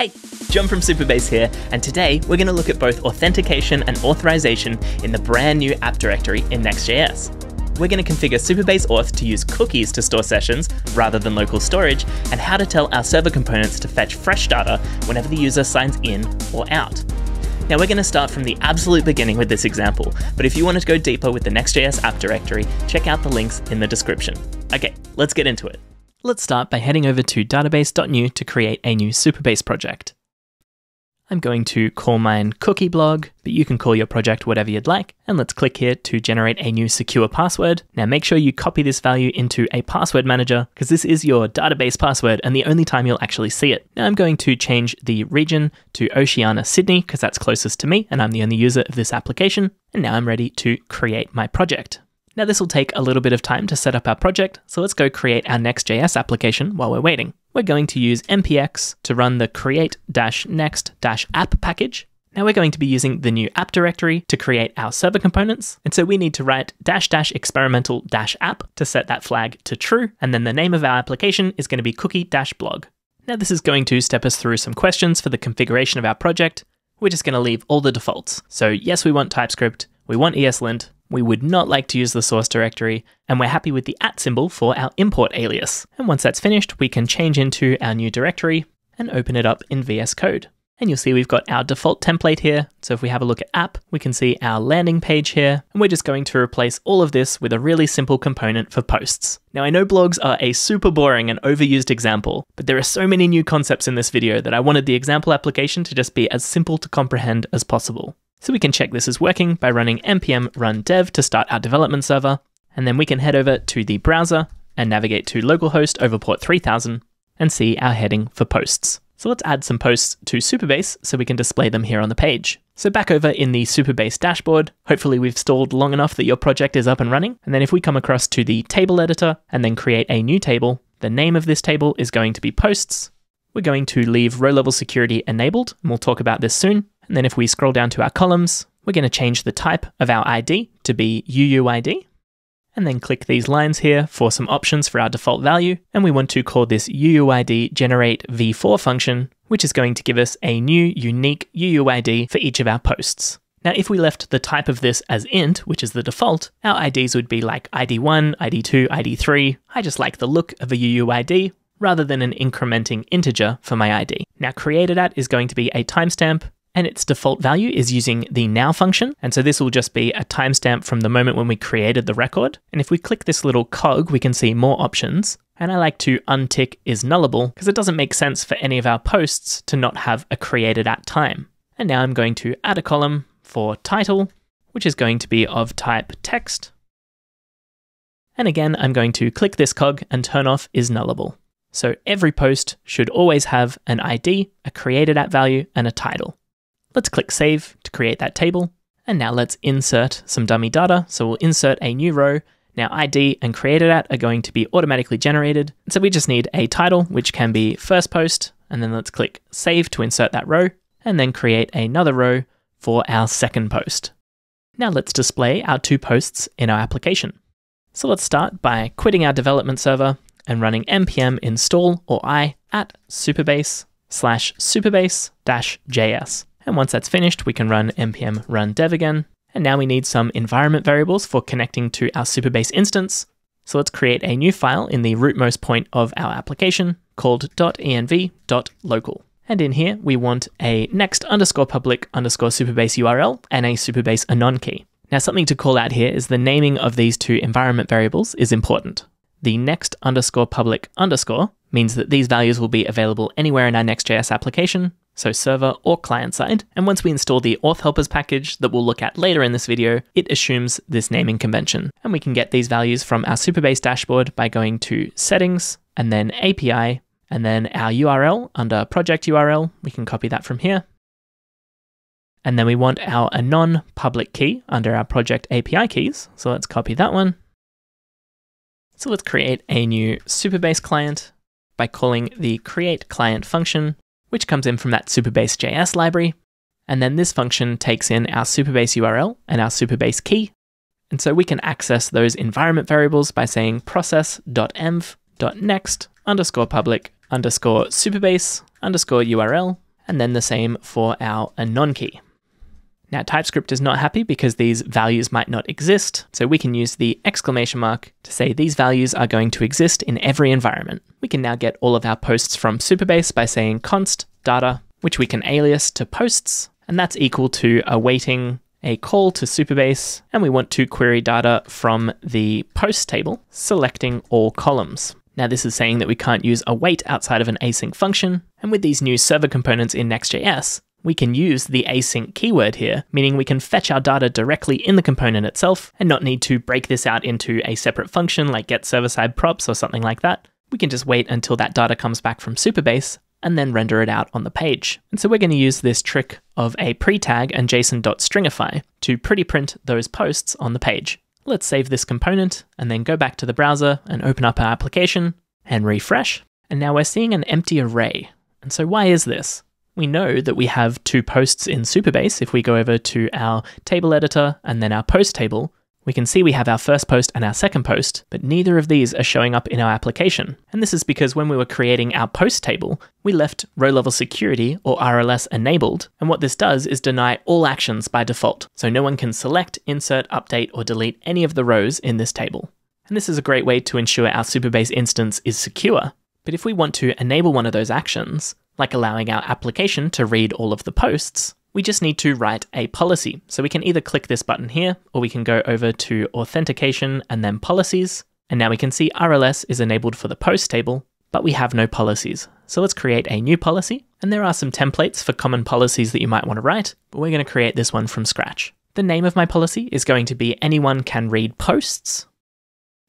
Hey, Jon from Supabase here, and today we're going to look at both authentication and authorization in the brand new app directory in Next.js. We're going to configure Supabase Auth to use cookies to store sessions rather than local storage, and how to tell our server components to fetch fresh data whenever the user signs in or out. Now we're going to start from the absolute beginning with this example, but if you wanted to go deeper with the Next.js app directory, check out the links in the description. Okay, let's get into it. Let's start by heading over to database.new to create a new Supabase project. I'm going to call mine cookie blog, but you can call your project whatever you'd like. And let's click here to generate a new secure password. Now make sure you copy this value into a password manager because this is your database password and the only time you'll actually see it. Now I'm going to change the region to Oceania, Sydney because that's closest to me and I'm the only user of this application. And now I'm ready to create my project. Now this will take a little bit of time to set up our project, so let's go create our Next.js application while we're waiting. We're going to use npx to run the create-next-app package. Now we're going to be using the new app directory to create our server components, and so we need to write dash dash experimental dash app to set that flag to true, and then the name of our application is going to be cookie dash blog. Now this is going to step us through some questions for the configuration of our project. We're just going to leave all the defaults. So yes, we want TypeScript, we want ESLint, we would not like to use the source directory, and we're happy with the at symbol for our import alias. And once that's finished, we can change into our new directory and open it up in VS Code. And you'll see we've got our default template here. So if we have a look at app, we can see our landing page here, and we're just going to replace all of this with a really simple component for posts. Now I know blogs are a super boring and overused example, but there are so many new concepts in this video that I wanted the example application to just be as simple to comprehend as possible. So we can check this is working by running npm run dev to start our development server, and then we can head over to the browser and navigate to localhost over port 3000 and see our heading for posts. So let's add some posts to Supabase so we can display them here on the page. So back over in the Supabase dashboard, hopefully we've stalled long enough that your project is up and running. And then if we come across to the table editor and then create a new table, the name of this table is going to be posts. We're going to leave row level security enabled, and we'll talk about this soon. And then if we scroll down to our columns, we're going to change the type of our ID to be UUID. And then click these lines here for some options for our default value. And we want to call this UUID generate v4 function, which is going to give us a new unique UUID for each of our posts. Now, if we left the type of this as int, which is the default, our IDs would be like ID1, ID2, ID3. I just like the look of a UUID rather than an incrementing integer for my ID. Now, created at is going to be a timestamp, and its default value is using the now function. And so this will just be a timestamp from the moment when we created the record. And if we click this little cog, we can see more options. And I like to untick is nullable because it doesn't make sense for any of our posts to not have a created at time. And now I'm going to add a column for title, which is going to be of type text. And again, I'm going to click this cog and turn off is nullable. So every post should always have an ID, a created at value, and a title. Let's click Save to create that table. And now let's insert some dummy data. So we'll insert a new row. Now ID and created at are going to be automatically generated. So we just need a title, which can be first post, and then let's click Save to insert that row, and then create another row for our second post. Now let's display our two posts in our application. So let's start by quitting our development server and running npm install or i at supabase slash supabase dash js. And once that's finished, we can run npm run dev again. And now we need some environment variables for connecting to our Supabase instance. So let's create a new file in the rootmost point of our application called .env.local. And in here, we want a next underscore public underscore Supabase URL and a Supabase anon key. Now something to call out here is the naming of these two environment variables is important. The next underscore public underscore means that these values will be available anywhere in our Next.js application, so server or client side. And once we install the auth helpers package that we'll look at later in this video, it assumes this naming convention. And we can get these values from our Supabase dashboard by going to settings and then API and then our URL under project URL. We can copy that from here. And then we want our anon public key under our project API keys. So let's copy that one. So let's create a new Supabase client by calling the create client function which comes in from that Supabase JS library. And then this function takes in our Supabase URL and our Supabase key. And so we can access those environment variables by saying process.env.next underscore public underscore Supabase underscore URL and then the same for our anon key. Now, TypeScript is not happy because these values might not exist, so we can use the exclamation mark to say these values are going to exist in every environment. We can now get all of our posts from Supabase by saying const data, which we can alias to posts, and that's equal to awaiting a call to Supabase, and we want to query data from the post table, selecting all columns. Now, this is saying that we can't use await outside of an async function, and with these new server components in Next.js, we can use the async keyword here, meaning we can fetch our data directly in the component itself and not need to break this out into a separate function like get server side props or something like that. We can just wait until that data comes back from Supabase and then render it out on the page. And so we're going to use this trick of a pre-tag and json.stringify to pretty print those posts on the page. Let's save this component and then go back to the browser and open up our application and refresh. And now we're seeing an empty array. And so why is this? We know that we have two posts in Supabase, If we go over to our table editor and then our post table, we can see we have our first post and our second post, but neither of these are showing up in our application. And this is because when we were creating our post table, we left row level security or RLS enabled. And what this does is deny all actions by default. So no one can select, insert, update, or delete any of the rows in this table. And this is a great way to ensure our Supabase instance is secure. But if we want to enable one of those actions, like allowing our application to read all of the posts, we just need to write a policy. So we can either click this button here, or we can go over to authentication and then policies. And now we can see RLS is enabled for the post table, but we have no policies. So let's create a new policy. And there are some templates for common policies that you might want to write, but we're going to create this one from scratch. The name of my policy is going to be anyone can read posts.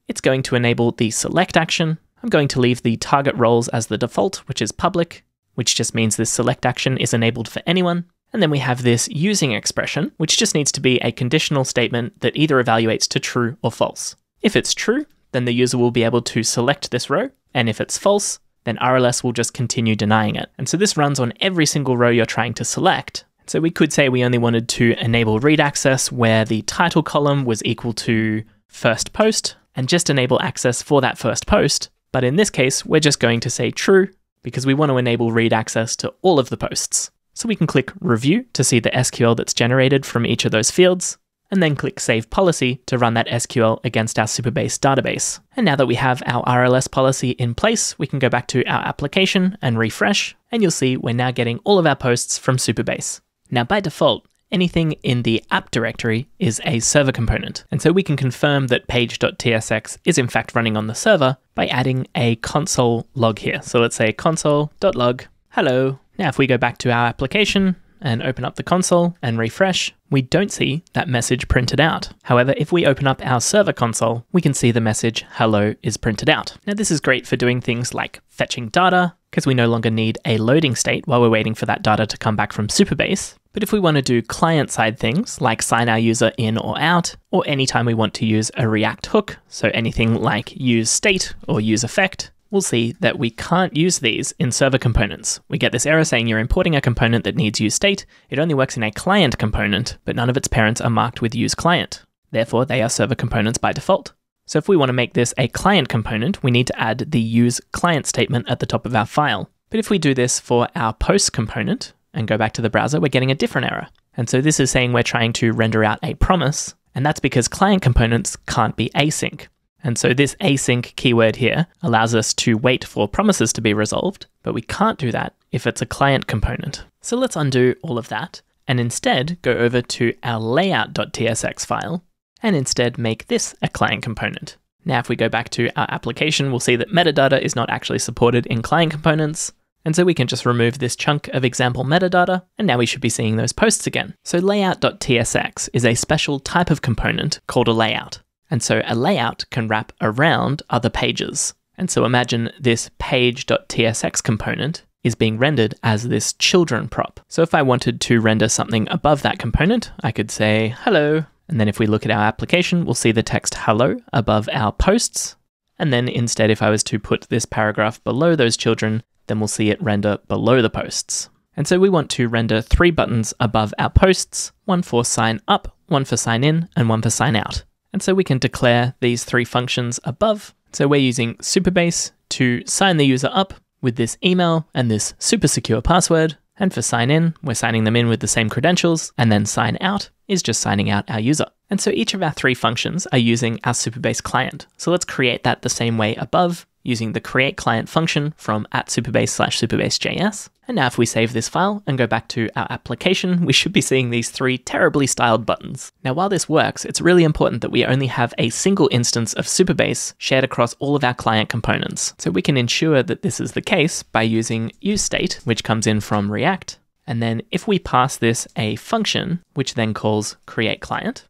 It's going to enable the select action. I'm going to leave the target roles as the default, which is public, which just means this select action is enabled for anyone. And then we have this using expression, which just needs to be a conditional statement that either evaluates to true or false. If it's true, then the user will be able to select this row, and if it's false, then RLS will just continue denying it. And so this runs on every single row you're trying to select. So we could say we only wanted to enable read access where the title column was equal to first post, and just enable access for that first post. But in this case, we're just going to say true because we want to enable read access to all of the posts. So we can click Review to see the SQL that's generated from each of those fields, and then click Save Policy to run that SQL against our Supabase database. And now that we have our RLS policy in place, we can go back to our application and refresh, and you'll see we're now getting all of our posts from Supabase. Now by default, anything in the app directory is a server component. And so we can confirm that page.tsx is in fact running on the server by adding a console log here. So let's say console.log, hello. Now if we go back to our application and open up the console and refresh, we don't see that message printed out. However, if we open up our server console, we can see the message hello is printed out. Now this is great for doing things like fetching data, because we no longer need a loading state while we're waiting for that data to come back from Supabase. But if we want to do client side things like sign our user in or out, or anytime we want to use a React hook, so anything like use state or use effect, we'll see that we can't use these in server components. We get this error saying you're importing a component that needs use state. It only works in a client component, but none of its parents are marked with use client. Therefore, they are server components by default. So if we want to make this a client component, we need to add the use client statement at the top of our file. But if we do this for our post component, and go back to the browser, we're getting a different error. And so this is saying we're trying to render out a promise, and that's because client components can't be async. And so this async keyword here allows us to wait for promises to be resolved, but we can't do that if it's a client component. So let's undo all of that and instead go over to our layout.tsx file and instead make this a client component. Now, if we go back to our application, we'll see that metadata is not actually supported in client components, and so we can just remove this chunk of example metadata, and now we should be seeing those posts again. So layout.tsx is a special type of component called a layout. And so a layout can wrap around other pages. And so imagine this page.tsx component is being rendered as this children prop. So if I wanted to render something above that component, I could say hello. And then if we look at our application, we'll see the text hello above our posts. And then instead, if I was to put this paragraph below those children, then we'll see it render below the posts. And so we want to render three buttons above our posts, one for sign up, one for sign in, and one for sign out. And so we can declare these three functions above. So we're using Supabase to sign the user up with this email and this super secure password. And for sign in, we're signing them in with the same credentials, and then sign out is just signing out our user. And so each of our three functions are using our Supabase client. So let's create that the same way above using the create client function from at supabase slash supabase.js. And now if we save this file and go back to our application, we should be seeing these three terribly styled buttons. Now while this works, it's really important that we only have a single instance of Supabase shared across all of our client components. So we can ensure that this is the case by using useState, which comes in from React. And then if we pass this a function, which then calls createClient,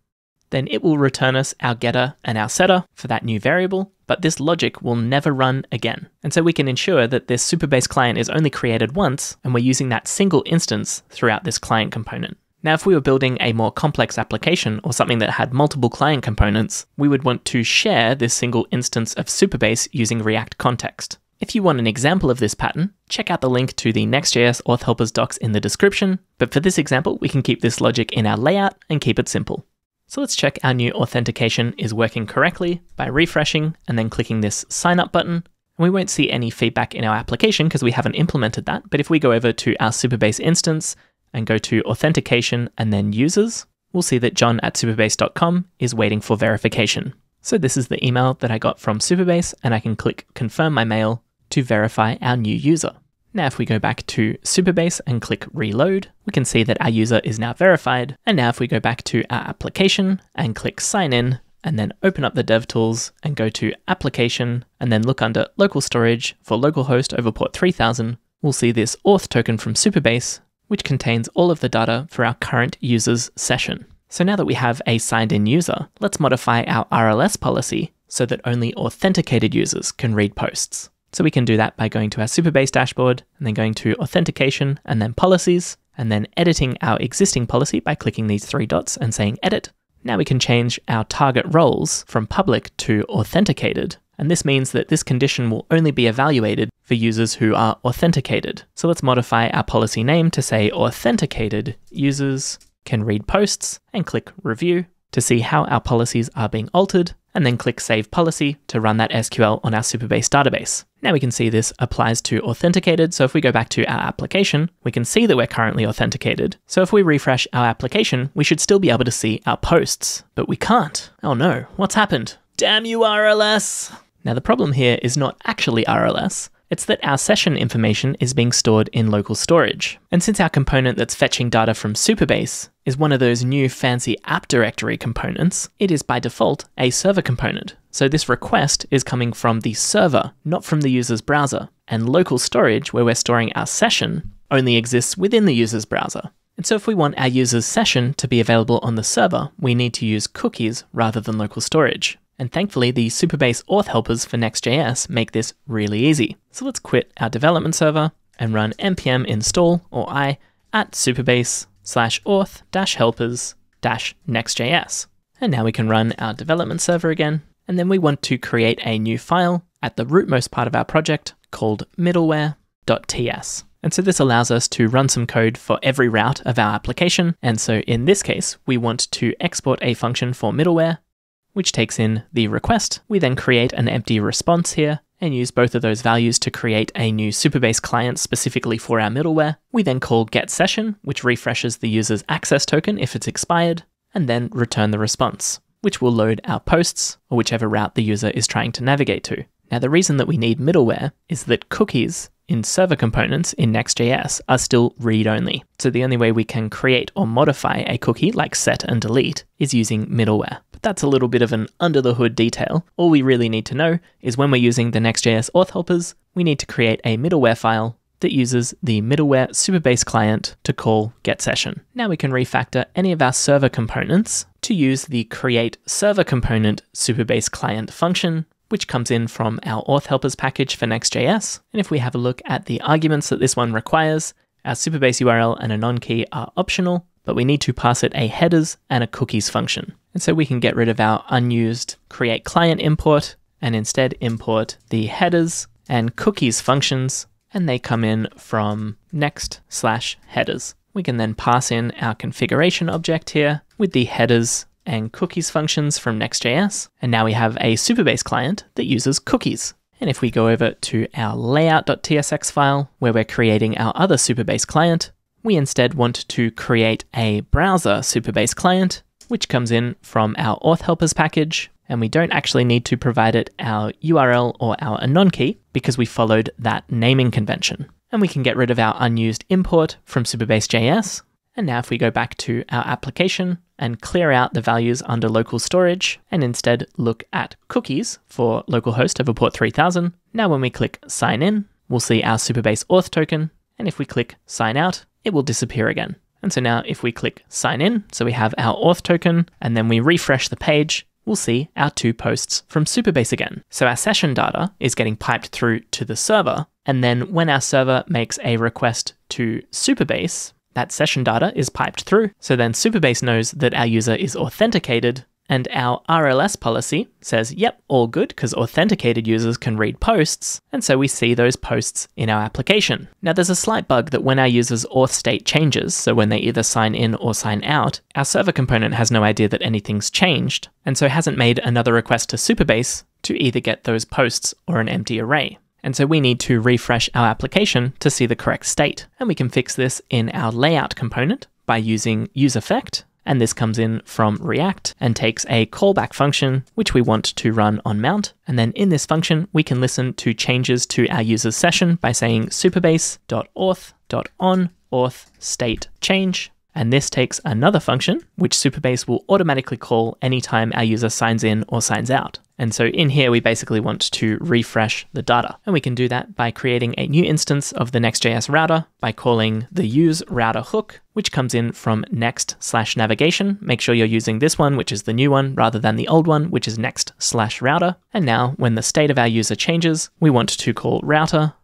then it will return us our getter and our setter for that new variable, but this logic will never run again. And so we can ensure that this Supabase client is only created once, and we're using that single instance throughout this client component. Now, if we were building a more complex application or something that had multiple client components, we would want to share this single instance of Supabase using React context. If you want an example of this pattern, check out the link to the Next.js auth helpers docs in the description, but for this example, we can keep this logic in our layout and keep it simple. So let's check our new authentication is working correctly by refreshing and then clicking this sign up button. And we won't see any feedback in our application because we haven't implemented that. But if we go over to our Supabase instance and go to authentication and then users, we'll see that jon at supabase.com is waiting for verification. So this is the email that I got from Supabase and I can click confirm my mail to verify our new user. Now if we go back to Supabase and click reload, we can see that our user is now verified. And now if we go back to our application and click sign in, and then open up the DevTools and go to application and then look under local storage for localhost over port 3000, we'll see this auth token from Supabase, which contains all of the data for our current user's session. So now that we have a signed in user, let's modify our RLS policy so that only authenticated users can read posts. So we can do that by going to our Supabase dashboard and then going to authentication and then policies and then editing our existing policy by clicking these three dots and saying edit. Now we can change our target roles from public to authenticated. And this means that this condition will only be evaluated for users who are authenticated. So let's modify our policy name to say authenticated users can read posts and click review to see how our policies are being altered and then click Save Policy to run that SQL on our Supabase database. Now we can see this applies to authenticated, so if we go back to our application, we can see that we're currently authenticated. So if we refresh our application, we should still be able to see our posts, but we can't. Oh no, what's happened? Damn you RLS! Now the problem here is not actually RLS, it's that our session information is being stored in local storage. And since our component that's fetching data from Supabase is one of those new fancy app directory components, it is by default a server component. So this request is coming from the server, not from the user's browser. And local storage, where we're storing our session, only exists within the user's browser. And so if we want our user's session to be available on the server, we need to use cookies rather than local storage. And thankfully, the Supabase auth helpers for Next.js make this really easy. So let's quit our development server and run npm install or i at supabase slash auth dash helpers dash next.js. And now we can run our development server again. And then we want to create a new file at the rootmost part of our project called middleware.ts. And so this allows us to run some code for every route of our application. And so in this case, we want to export a function for middleware which takes in the request. We then create an empty response here and use both of those values to create a new Supabase client specifically for our middleware. We then call getSession, which refreshes the user's access token if it's expired, and then return the response, which will load our posts or whichever route the user is trying to navigate to. Now, the reason that we need middleware is that cookies in server components in Next.js are still read only. So the only way we can create or modify a cookie like set and delete is using middleware But that's a little bit of an under the hood detail. All we really need to know is when we're using the Next.js auth helpers, we need to create a middleware file that uses the middleware Supabase client to call getSession. Now we can refactor any of our server components to use the create server component Supabase client function, which comes in from our auth helpers package for Next.js. And if we have a look at the arguments that this one requires, our Supabase URL and anon key are optional, but we need to pass it a headers and a cookies function. And so we can get rid of our unused create client import and instead import the headers and cookies functions, and they come in from next slash headers. We can then pass in our configuration object here with the headers and cookies functions from Next.js. And now we have a Supabase client that uses cookies. And if we go over to our layout.tsx file, where we're creating our other Supabase client, we instead want to create a browser Supabase client, which comes in from our auth helpers package. And we don't actually need to provide it our URL or our anon key because we followed that naming convention. And we can get rid of our unused import from Supabase.js. And now if we go back to our application and clear out the values under local storage and instead look at cookies for localhost over port 3000, now when we click sign in, we'll see our Supabase auth token. And if we click sign out, it will disappear again. And so now if we click sign in, so we have our auth token, and then we refresh the page, we'll see our two posts from Supabase again. So our session data is getting piped through to the server, and then when our server makes a request to Supabase, that session data is piped through. So then Supabase knows that our user is authenticated and our RLS policy says, yep, all good, because authenticated users can read posts, and so we see those posts in our application. Now, there's a slight bug that when our user's auth state changes, so when they either sign in or sign out, our server component has no idea that anything's changed, and so hasn't made another request to Supabase to either get those posts or an empty array. And so we need to refresh our application to see the correct state. And we can fix this in our layout component by using useEffect and this comes in from React and takes a callback function, which we want to run on mount. And then in this function, we can listen to changes to our user's session by saying supabase.auth.on auth state change. And this takes another function, which Supabase will automatically call anytime our user signs in or signs out. And so in here, we basically want to refresh the data. And we can do that by creating a new instance of the Next.js router by calling the use router hook, which comes in from next slash navigation. Make sure you're using this one, which is the new one, rather than the old one, which is next slash router. And now when the state of our user changes, we want to call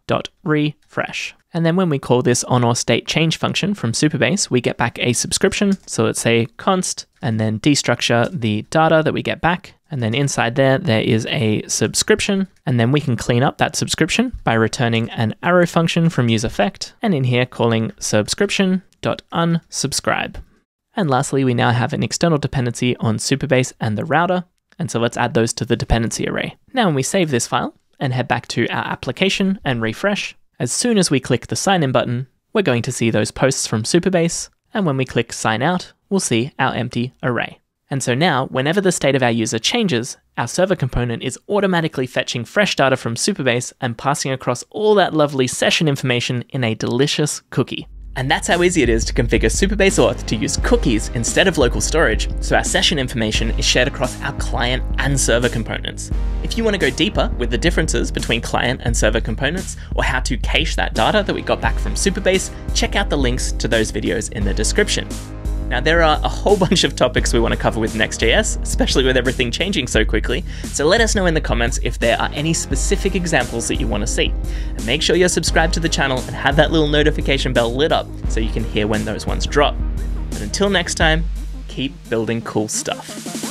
router.refresh. And then when we call this on auth state change function from Supabase, we get back a subscription. So let's say const and then destructure the data that we get back. And then inside there, there is a subscription. And then we can clean up that subscription by returning an arrow function from useEffect. And in here, calling subscription.unsubscribe. And lastly, we now have an external dependency on Supabase and the router. And so let's add those to the dependency array. Now, when we save this file and head back to our application and refresh, as soon as we click the sign in button, we're going to see those posts from Supabase, and when we click sign out, we'll see our empty array. And so now, whenever the state of our user changes, our server component is automatically fetching fresh data from Supabase and passing across all that lovely session information in a delicious cookie. And that's how easy it is to configure Supabase Auth to use cookies instead of local storage, so our session information is shared across our client and server components. If you want to go deeper with the differences between client and server components, or how to cache that data that we got back from Supabase, check out the links to those videos in the description. Now, there are a whole bunch of topics we want to cover with Next.js, especially with everything changing so quickly, so let us know in the comments if there are any specific examples that you want to see. And make sure you're subscribed to the channel and have that little notification bell lit up so you can hear when those ones drop. And until next time, keep building cool stuff.